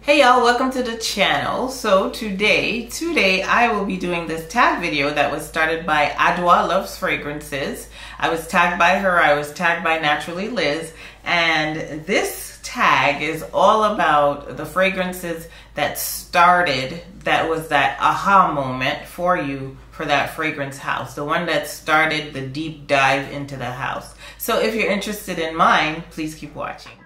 Hey y'all, welcome to the channel. So today, today I will be doing this tag video that was started by Adwoa Loves Fragrances. I was tagged by her, I was tagged by Naturally Liz, and this tag is all about the fragrances that started, that was that aha moment for you for that fragrance house, the one that started the deep dive into the house. So if you're interested in mine, please keep watching.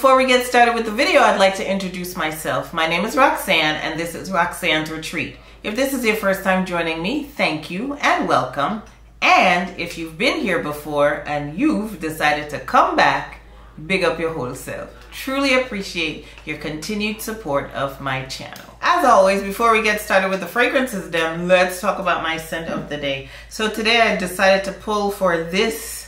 Before we get started with the video, I'd like to introduce myself. My name is Roxanne and this is Roxanne's Retreat. If this is your first time joining me, thank you and welcome. And if you've been here before and you've decided to come back, big up your whole self. Truly appreciate your continued support of my channel. As always, before we get started with the fragrances then let's talk about my scent of the day. So today I decided to pull for this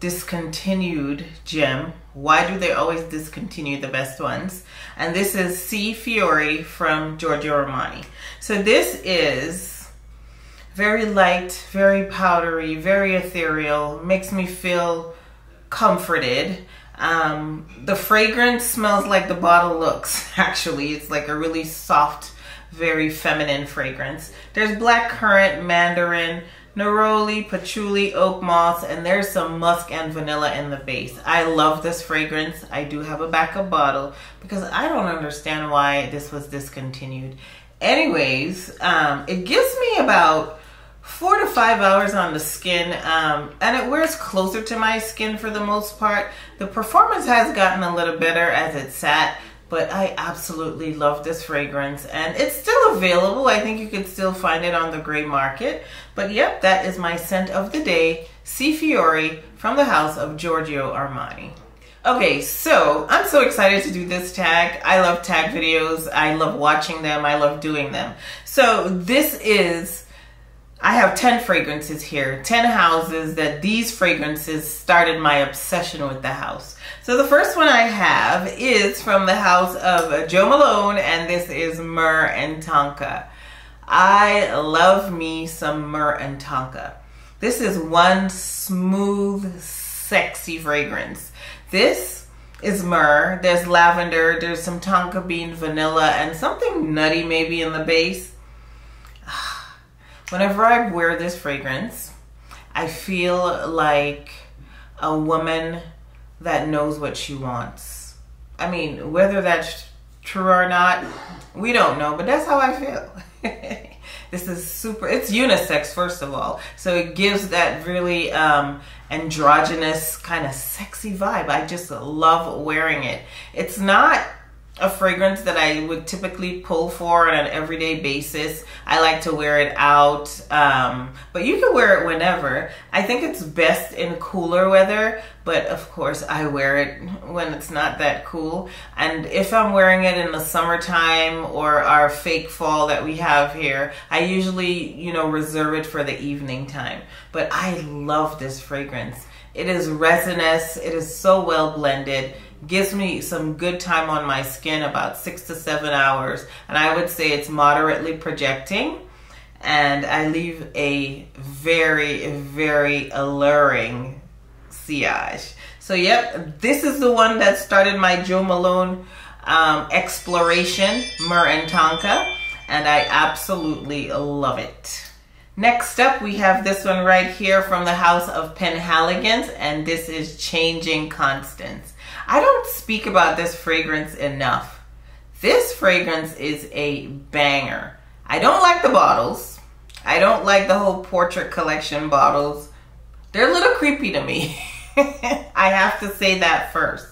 discontinued gem. Why do they always discontinue the best ones? And this is Sì Fiori from Giorgio Armani. So this is very light, very powdery, very ethereal, makes me feel comforted. Um, the fragrance smells like the bottle looks, actually. It's like a really soft, very feminine fragrance. There's black currant, mandarin, neroli, patchouli, oak moss, and there's some musk and vanilla in the base. I love this fragrance. I do have a backup bottle because I don't understand why this was discontinued. Anyways, um, it gives me about four to five hours on the skin um, and it wears closer to my skin for the most part. The performance has gotten a little better as it sat but I absolutely love this fragrance and it's still available. I think you can still find it on the gray market. But yep, that is my scent of the day, Sì Fiori from the house of Giorgio Armani. Okay, so I'm so excited to do this tag. I love tag videos. I love watching them. I love doing them. So this is I have 10 fragrances here, 10 houses that these fragrances started my obsession with the house. So the first one I have is from the house of Jo Malone and this is Myrrh and Tonka. I love me some Myrrh and Tonka. This is one smooth, sexy fragrance. This is myrrh. There's lavender. There's some tonka bean vanilla and something nutty maybe in the base. Whenever I wear this fragrance, I feel like a woman that knows what she wants. I mean, whether that's true or not, we don't know, but that's how I feel. this is super, it's unisex, first of all. So it gives that really um, androgynous kind of sexy vibe. I just love wearing it. It's not a fragrance that I would typically pull for on an everyday basis. I like to wear it out, um, but you can wear it whenever. I think it's best in cooler weather, but of course I wear it when it's not that cool. And if I'm wearing it in the summertime or our fake fall that we have here, I usually, you know, reserve it for the evening time. But I love this fragrance. It is resinous. It is so well blended gives me some good time on my skin, about six to seven hours. And I would say it's moderately projecting. And I leave a very, very alluring sillage. So yep, this is the one that started my Jo Malone um, exploration, Myrrh and Tonka. And I absolutely love it. Next up, we have this one right here from the House of Penhaligon's, and this is Changing Constance. I don't speak about this fragrance enough. This fragrance is a banger. I don't like the bottles. I don't like the whole portrait collection bottles. They're a little creepy to me. I have to say that first,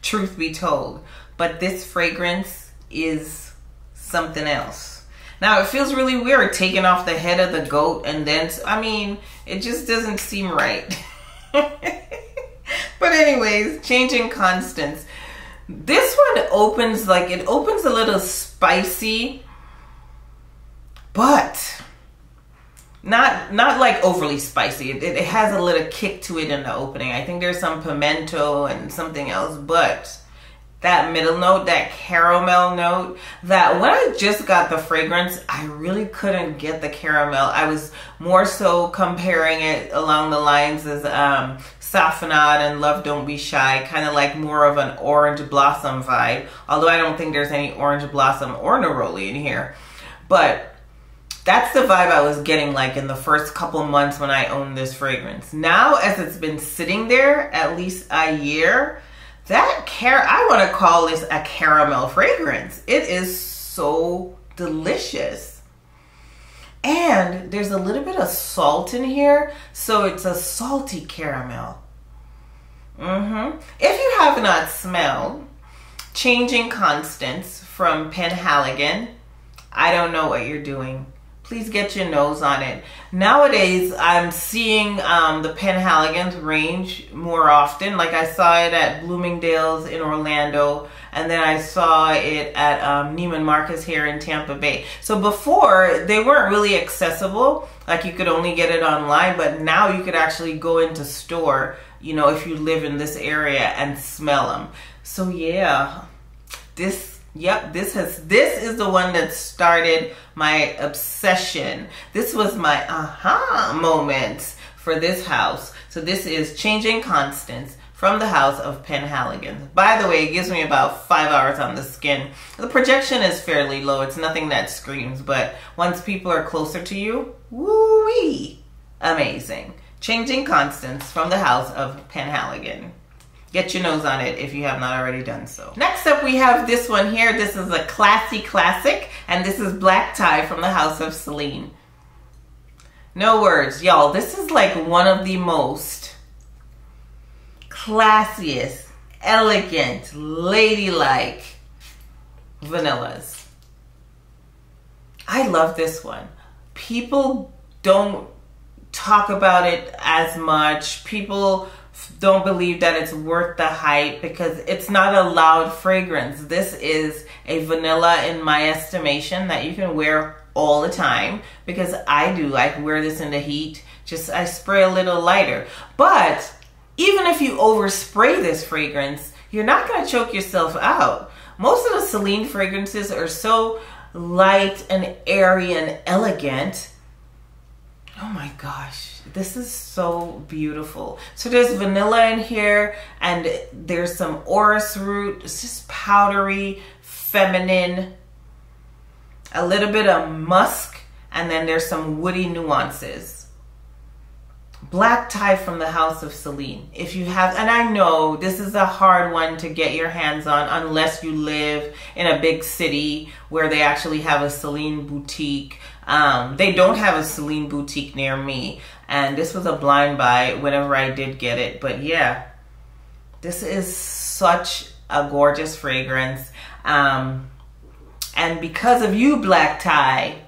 truth be told. But this fragrance is something else. Now it feels really weird taking off the head of the goat and then, I mean, it just doesn't seem right. but anyways, Changing Constance. This one opens like it opens a little spicy, but not not like overly spicy. It, it has a little kick to it in the opening. I think there's some pimento and something else, but that middle note, that caramel note, that when I just got the fragrance, I really couldn't get the caramel. I was more so comparing it along the lines as um, Safanad and Love Don't Be Shy, kind of like more of an orange blossom vibe. Although I don't think there's any orange blossom or neroli in here. But that's the vibe I was getting like in the first couple months when I owned this fragrance. Now, as it's been sitting there at least a year, that car I want to call this a caramel fragrance. It is so delicious. And there's a little bit of salt in here, so it's a salty caramel. Mm-hmm. If you have not smelled Changing Constance from Penhaligon, I don't know what you're doing. Please get your nose on it. Nowadays, I'm seeing um, the Penhaligons range more often. Like I saw it at Bloomingdale's in Orlando, and then I saw it at um, Neiman Marcus here in Tampa Bay. So before, they weren't really accessible. Like you could only get it online, but now you could actually go into store, you know, if you live in this area and smell them. So yeah, this Yep, this has this is the one that started my obsession. This was my aha moment for this house. So this is Changing Constance from the house of Penhaligon. By the way, it gives me about five hours on the skin. The projection is fairly low. It's nothing that screams, but once people are closer to you, woo-wee, amazing. Changing Constance from the house of Penhaligon. Get your nose on it if you have not already done so. Next up, we have this one here. This is a classy classic, and this is Black Tie from the House of Celine. No words, y'all. This is like one of the most classiest, elegant, ladylike vanillas. I love this one. People don't talk about it as much. People don't believe that it's worth the hype because it's not a loud fragrance. This is a vanilla in my estimation that you can wear all the time because I do. I wear this in the heat. Just I spray a little lighter. But even if you overspray this fragrance, you're not going to choke yourself out. Most of the Celine fragrances are so light and airy and elegant. Oh my gosh this is so beautiful. So there's vanilla in here and there's some orris root. It's just powdery, feminine, a little bit of musk, and then there's some woody nuances. Black tie from the House of Celine. If you have, and I know this is a hard one to get your hands on unless you live in a big city where they actually have a Celine boutique. Um, they don't have a Celine boutique near me. And this was a blind buy whenever I did get it. But yeah, this is such a gorgeous fragrance. Um, and because of you, Black Tie,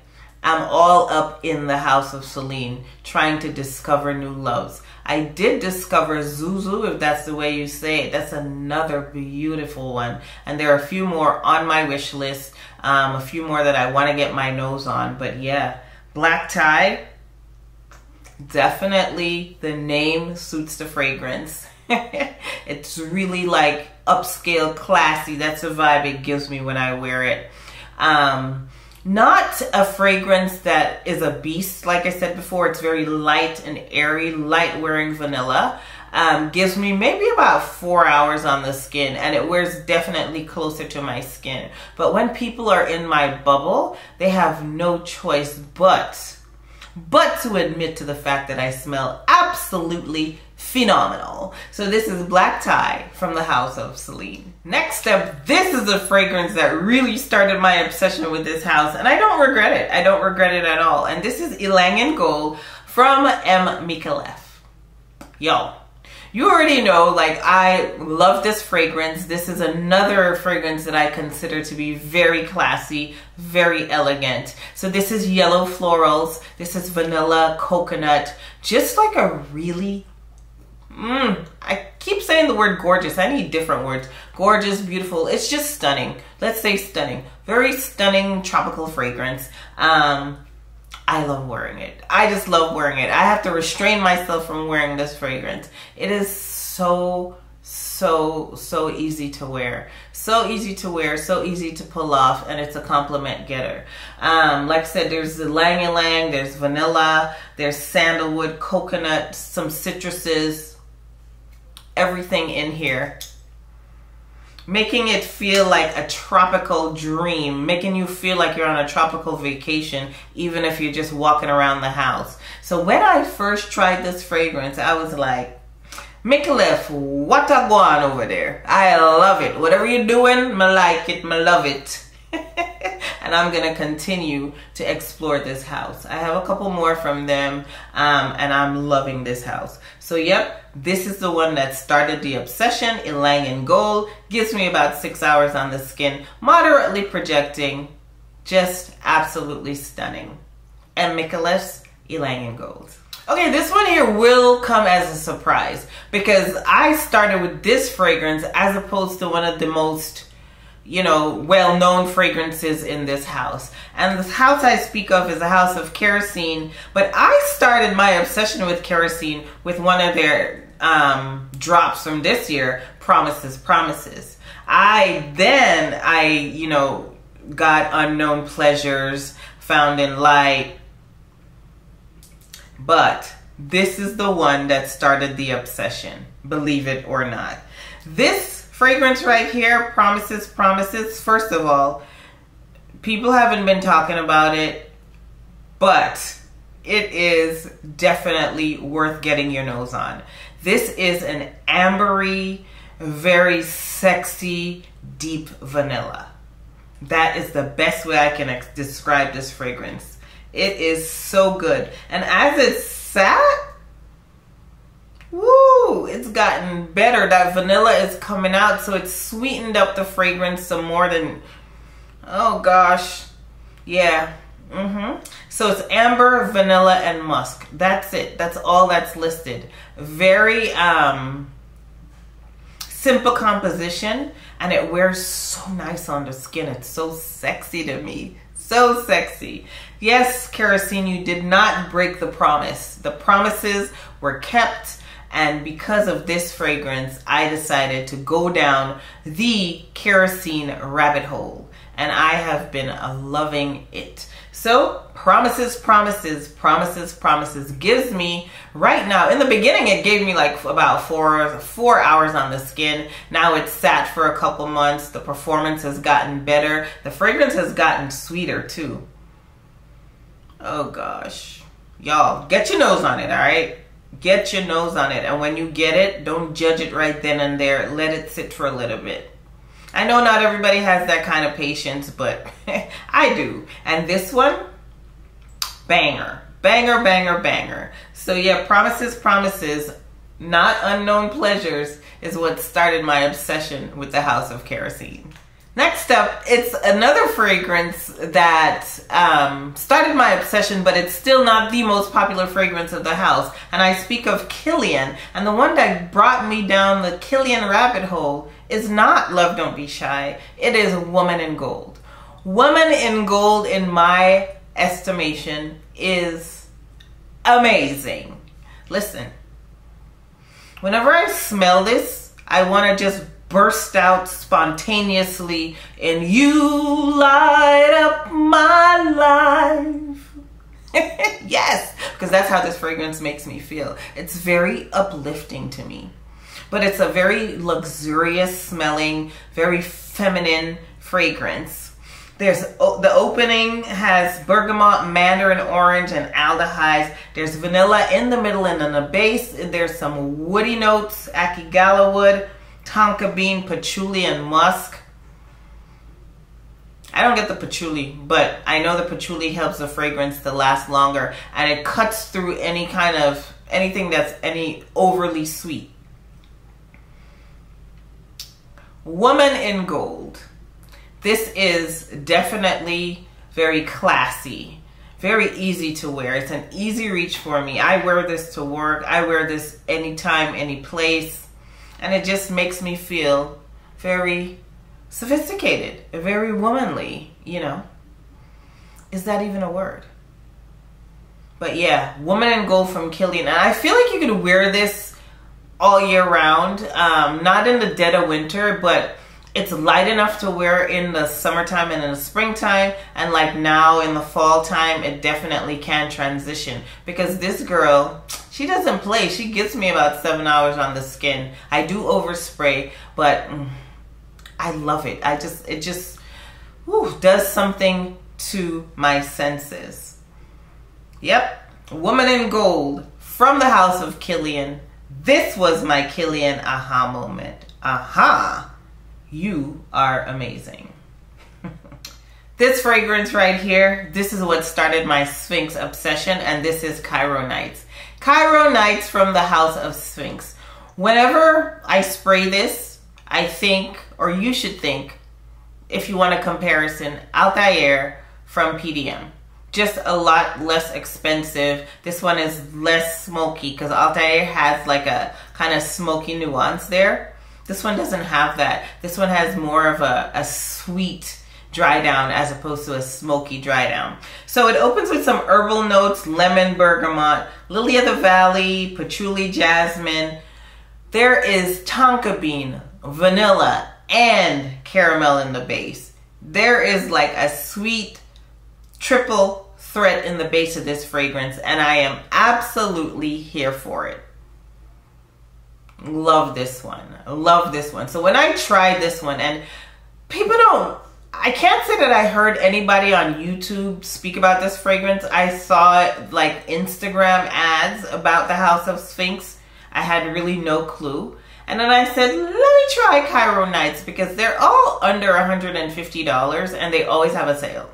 I'm all up in the house of Celine trying to discover new loves. I did discover Zouzou, if that's the way you say it. That's another beautiful one. And there are a few more on my wish list, um, a few more that I want to get my nose on. But yeah, Black Tie, definitely the name suits the fragrance. it's really like upscale, classy. That's the vibe it gives me when I wear it. Um, not a fragrance that is a beast. Like I said before, it's very light and airy, light wearing vanilla. Um, gives me maybe about four hours on the skin and it wears definitely closer to my skin. But when people are in my bubble, they have no choice but but to admit to the fact that I smell absolutely phenomenal. So this is Black Tie from the House of Celine. Next up, this is a fragrance that really started my obsession with this house and I don't regret it. I don't regret it at all. And this is Ylang Gold from M. Micallef. Yo, you already know, like, I love this fragrance. This is another fragrance that I consider to be very classy, very elegant. So this is yellow florals. This is vanilla, coconut, just like a really, mmm, I keep saying the word gorgeous. I need different words. Gorgeous, beautiful. It's just stunning. Let's say stunning. Very stunning tropical fragrance. Um, I love wearing it. I just love wearing it. I have to restrain myself from wearing this fragrance. It is so so so easy to wear so easy to wear so easy to pull off and it's a compliment getter um, like i said there's the ylang ylang there's vanilla there's sandalwood coconut some citruses everything in here making it feel like a tropical dream making you feel like you're on a tropical vacation even if you're just walking around the house so when i first tried this fragrance i was like Micallef, what a go on over there. I love it. Whatever you're doing, me like it, me love it. and I'm gonna continue to explore this house. I have a couple more from them, um, and I'm loving this house. So yep, this is the one that started the obsession. Ylang in Gold gives me about six hours on the skin, moderately projecting, just absolutely stunning. And Micallef's Ylang in Gold. Okay, this one here will come as a surprise because I started with this fragrance as opposed to one of the most, you know, well-known fragrances in this house. And the house I speak of is a house of kerosene, but I started my obsession with kerosene with one of their um, drops from this year, Promises, Promises. I then, I, you know, got Unknown Pleasures, Found in Light, but this is the one that started the obsession, believe it or not. This fragrance right here, Promises, Promises, first of all, people haven't been talking about it, but it is definitely worth getting your nose on. This is an ambery, very sexy, deep vanilla. That is the best way I can describe this fragrance. It is so good. And as it's sat, woo, it's gotten better. That vanilla is coming out, so it's sweetened up the fragrance some more than, oh gosh, yeah. Mm-hmm. So it's amber, vanilla, and musk. That's it. That's all that's listed. Very um, simple composition, and it wears so nice on the skin. It's so sexy to me. So sexy. Yes, kerosene, you did not break the promise. The promises were kept. And because of this fragrance, I decided to go down the kerosene rabbit hole. And I have been loving it. So, promises, promises, promises, promises gives me right now. In the beginning, it gave me like about four four hours on the skin. Now it's sat for a couple months. The performance has gotten better. The fragrance has gotten sweeter too. Oh gosh, y'all get your nose on it. All right, get your nose on it, and when you get it, don't judge it right then and there. Let it sit for a little bit. I know not everybody has that kind of patience, but I do. And this one, banger, banger, banger, banger. So yeah, promises, promises, not unknown pleasures is what started my obsession with the House of Kerosene. Next up, it's another fragrance that um, started my obsession, but it's still not the most popular fragrance of the house. And I speak of Kilian. And the one that brought me down the Kilian rabbit hole is not Love Don't Be Shy. It is Woman in Gold. Woman in Gold, in my estimation, is amazing. Listen, whenever I smell this, I want to just burst out spontaneously and you light up my life. yes, because that's how this fragrance makes me feel. It's very uplifting to me but it's a very luxurious smelling, very feminine fragrance. There's the opening has bergamot, mandarin orange, and aldehydes. There's vanilla in the middle and in the base. There's some woody notes, akigalawood, tonka bean, patchouli, and musk. I don't get the patchouli, but I know the patchouli helps the fragrance to last longer and it cuts through any kind of anything that's any overly sweet. Woman in Gold. This is definitely very classy, very easy to wear. It's an easy reach for me. I wear this to work. I wear this anytime, any place. And it just makes me feel very sophisticated, very womanly, you know. Is that even a word? But yeah, Woman in Gold from Kilian. And I feel like you could wear this all year round. Um, not in the dead of winter, but it's light enough to wear in the summertime and in the springtime and like now in the fall time it definitely can transition. Because this girl she doesn't play. She gets me about seven hours on the skin. I do overspray but mm, i love it. I just it just whew, does something to my senses. Yep. Woman in gold from the house of Kilian. This was my Kilian aha moment. Aha, you are amazing. this fragrance right here, this is what started my Sphinx obsession, and this is Cairo Nights. Cairo Nights from the House of Sphinx. Whenever I spray this, I think, or you should think, if you want a comparison, Althaïr from PDM just a lot less expensive. This one is less smoky because Althaïr has like a kind of smoky nuance there. This one doesn't have that. This one has more of a, a sweet dry down as opposed to a smoky dry down. So it opens with some herbal notes, lemon, bergamot, lily of the valley, patchouli, jasmine. There is tonka bean, vanilla, and caramel in the base. There is like a sweet triple threat in the base of this fragrance and I am absolutely here for it. Love this one. Love this one. So when I tried this one and people don't I can't say that I heard anybody on YouTube speak about this fragrance. I saw like Instagram ads about the House of Sphinx. I had really no clue. And then I said, let me try Cairo Nights because they're all under $150 and they always have a sale.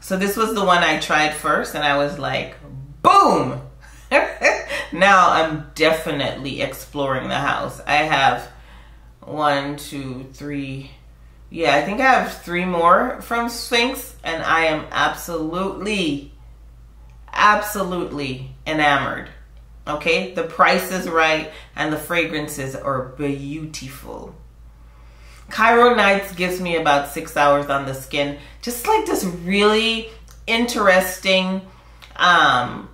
So this was the one I tried first and I was like, boom! now I'm definitely exploring the house. I have one, two, three, yeah, I think I have three more from Sphinx and I am absolutely, absolutely enamored. Okay, the price is right and the fragrances are beautiful. Cairo Nights gives me about six hours on the skin. Just like this really interesting, um,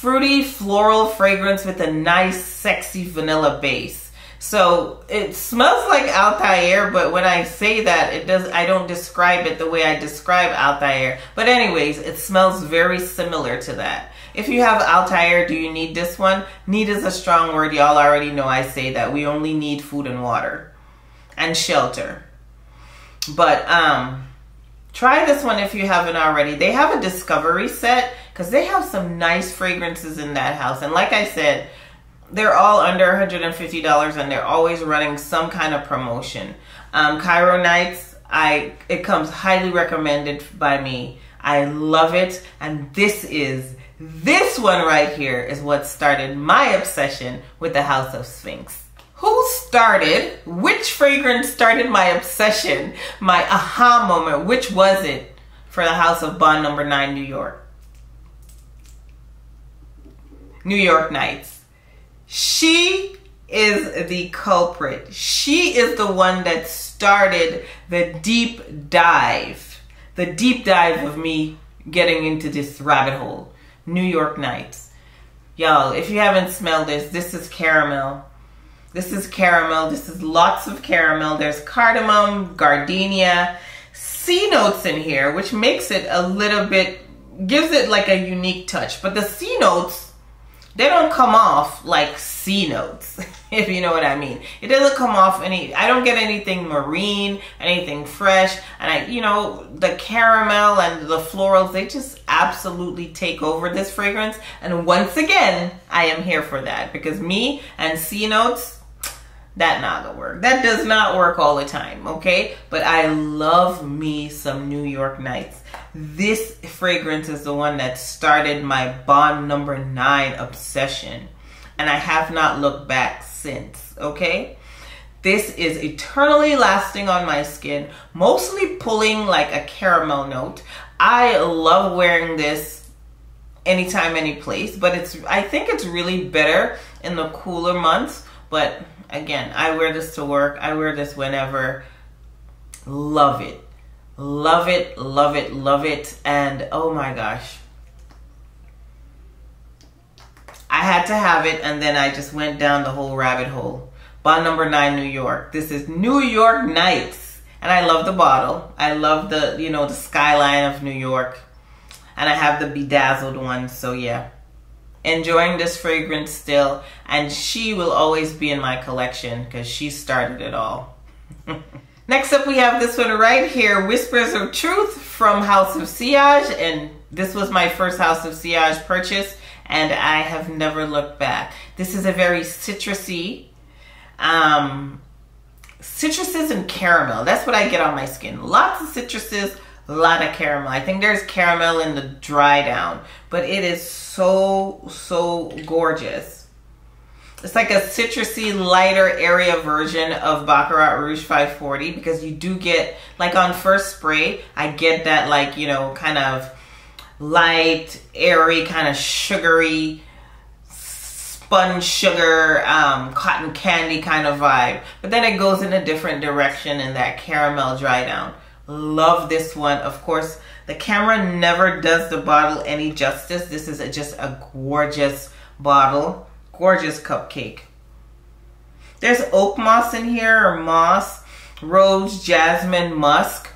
fruity floral fragrance with a nice, sexy vanilla base. So it smells like Althaïr, but when I say that, it does. I don't describe it the way I describe Althaïr. But anyways, it smells very similar to that. If you have Althaïr, do you need this one? Need is a strong word. Y'all already know I say that. We only need food and water and shelter. But um, try this one if you haven't already. They have a discovery set because they have some nice fragrances in that house. And like I said, they're all under $150 and they're always running some kind of promotion. Um, Cairo Nights, I it comes highly recommended by me. I love it. And this is, this one right here is what started my obsession with the House of Sphinx. Who started, which fragrance started my obsession, my aha moment? Which was it for the House of Bond number nine, New York? New York Nights. She is the culprit. She is the one that started the deep dive, the deep dive of me getting into this rabbit hole. New York Nights. Y'all, if you haven't smelled this, this is caramel. This is caramel. This is lots of caramel. There's cardamom, gardenia, sea notes in here, which makes it a little bit, gives it like a unique touch. But the sea notes, they don't come off like sea notes, if you know what I mean. It doesn't come off any, I don't get anything marine, anything fresh. And I, you know, the caramel and the florals, they just absolutely take over this fragrance. And once again, I am here for that because me and sea notes, that not gonna work. That does not work all the time, okay? But I love me some New York Nights. This fragrance is the one that started my Bond number nine obsession. And I have not looked back since, okay? This is eternally lasting on my skin, mostly pulling like a caramel note. I love wearing this anytime, any place, but it's I think it's really better in the cooler months, but Again, I wear this to work. I wear this whenever. Love it. Love it, love it, love it. And oh my gosh. I had to have it, and then I just went down the whole rabbit hole. Bottle number nine, New York. This is New York Nights, and I love the bottle. I love the you know the skyline of New York, and I have the bedazzled one. So yeah, enjoying this fragrance still, and she will always be in my collection because she started it all. Next up, we have this one right here, Whispers of Truth from House of Sillage, and this was my first House of Sillage purchase and I have never looked back. This is a very citrusy, um, citruses and caramel. That's what I get on my skin. Lots of citruses, a lot of caramel. I think there's caramel in the dry down, but it is so, so gorgeous. It's like a citrusy, lighter area version of Baccarat Rouge 540 because you do get, like on first spray, I get that like, you know, kind of light, airy, kind of sugary, sponge sugar, um, cotton candy kind of vibe. But then it goes in a different direction in that caramel dry down. Love this one. Of course, the camera never does the bottle any justice. This is a, just a gorgeous bottle. Gorgeous cupcake. There's oak moss in here, or moss, rose, jasmine, musk.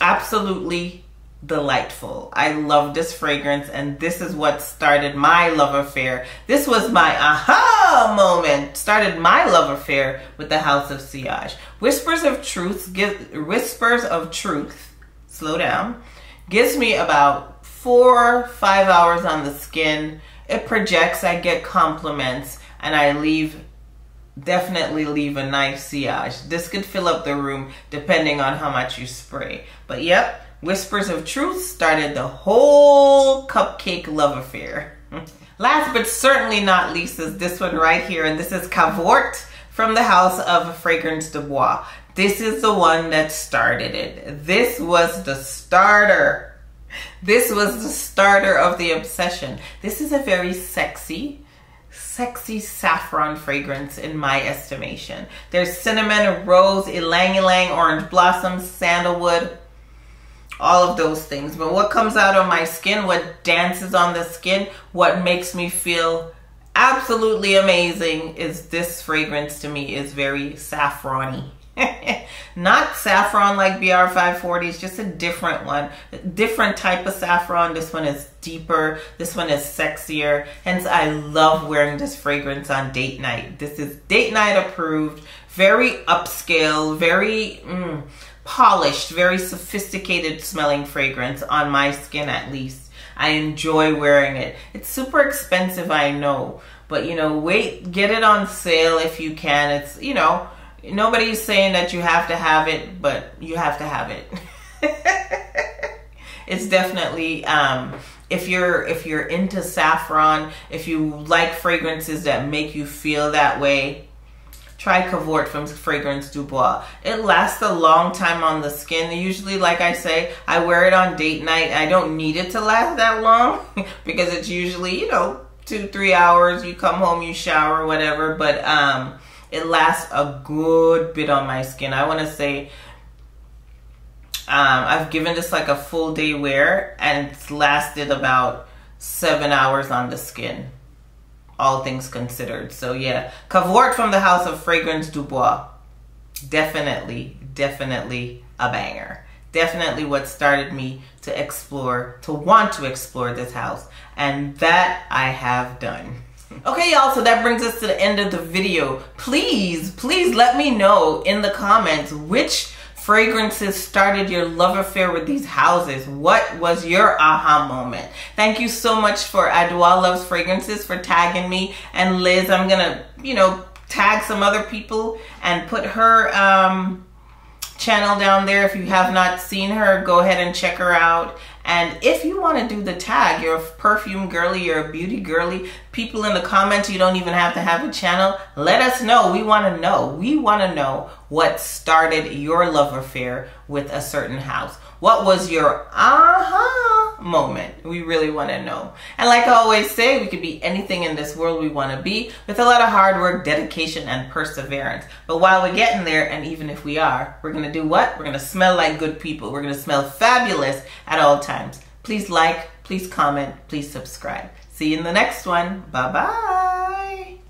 Absolutely delightful. I love this fragrance and this is what started my love affair. This was my aha moment. Started my love affair with the House of Sillage. Whispers of Truth give Whispers of Truth. Slow down. Gives me about four, five hours on the skin. It projects, I get compliments, and I leave definitely leave a nice sillage. This could fill up the room depending on how much you spray. But yep, Whispers of Truth started the whole cupcake love affair. Last but certainly not least is this one right here, and this is Cavort from the House of Fragrance Du Bois. This is the one that started it. This was the starter. This was the starter of the obsession. This is a very sexy, sexy saffron fragrance in my estimation. There's cinnamon, rose, ylang ylang, orange blossom, sandalwood, all of those things. But what comes out on my skin, what dances on the skin, what makes me feel absolutely amazing is this fragrance to me is very saffrony. Not saffron like BR540, it's just a different one. Different type of saffron. This one is deeper. This one is sexier. Hence, I love wearing this fragrance on date night. This is date night approved. Very upscale, very... Mm, polished, very sophisticated smelling fragrance on my skin at least. I enjoy wearing it. It's super expensive, I know, but you know, wait, get it on sale if you can. It's, you know, nobody's saying that you have to have it, but you have to have it. it's definitely um if you're if you're into saffron, if you like fragrances that make you feel that way, Try Cavort from Fragrance Du Bois. It lasts a long time on the skin. Usually, like I say, I wear it on date night. I don't need it to last that long because it's usually, you know, two, three hours. You come home, you shower, whatever. But um, it lasts a good bit on my skin. I want to say um, I've given this like a full day wear and it's lasted about seven hours on the skin all things considered. So yeah, Cavort from the House of Fragrance Du Bois. Definitely, definitely a banger. Definitely what started me to explore, to want to explore this house. And that I have done. Okay, y'all, so that brings us to the end of the video. Please, please let me know in the comments which fragrances started your love affair with these houses? What was your aha moment? Thank you so much for Adwoa Loves Fragrances for tagging me and Liz. I'm gonna, you know, tag some other people and put her um, channel down there. If you have not seen her, go ahead and check her out. And if you want to do the tag, you're a perfume girly, you're a beauty girly, people in the comments, you don't even have to have a channel. Let us know. We want to know. We want to know what started your love affair with a certain house. What was your aha moment? We really want to know. And like I always say, we could be anything in this world we want to be with a lot of hard work, dedication, and perseverance. But while we're getting there, and even if we are, we're going to do what? We're going to smell like good people. We're going to smell fabulous at all times. Please like, please comment, please subscribe. See you in the next one. Bye bye.